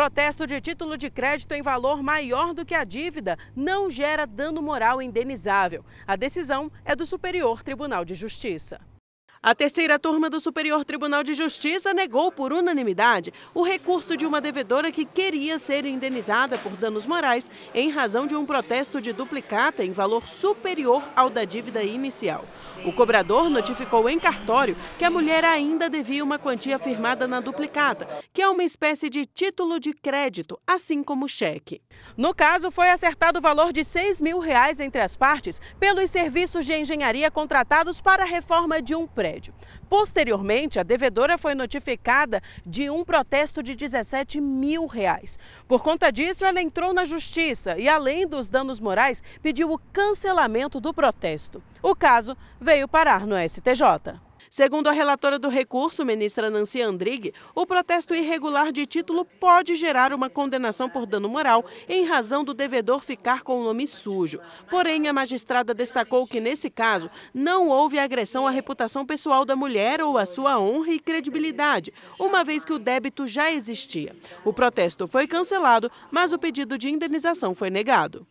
Protesto de título de crédito em valor maior do que a dívida não gera dano moral indenizável. A decisão é do Superior Tribunal de Justiça. A terceira turma do Superior Tribunal de Justiça negou por unanimidade o recurso de uma devedora que queria ser indenizada por danos morais em razão de um protesto de duplicata em valor superior ao da dívida inicial. O cobrador notificou em cartório que a mulher ainda devia uma quantia firmada na duplicata, que é uma espécie de título de crédito, assim como cheque. No caso, foi acertado o valor de 6 mil reais entre as partes pelos serviços de engenharia contratados para a reforma de um prédio prédio. Posteriormente, a devedora foi notificada de um protesto de 17 mil reais. Por conta disso, ela entrou na justiça e, além dos danos morais, pediu o cancelamento do protesto. O caso veio parar no STJ. Segundo a relatora do recurso, ministra Nancy Andrighi, o protesto irregular de título pode gerar uma condenação por dano moral em razão do devedor ficar com o nome sujo. Porém, a magistrada destacou que, nesse caso, não houve agressão à reputação pessoal da mulher ou à sua honra e credibilidade, uma vez que o débito já existia. O protesto foi cancelado, mas o pedido de indenização foi negado.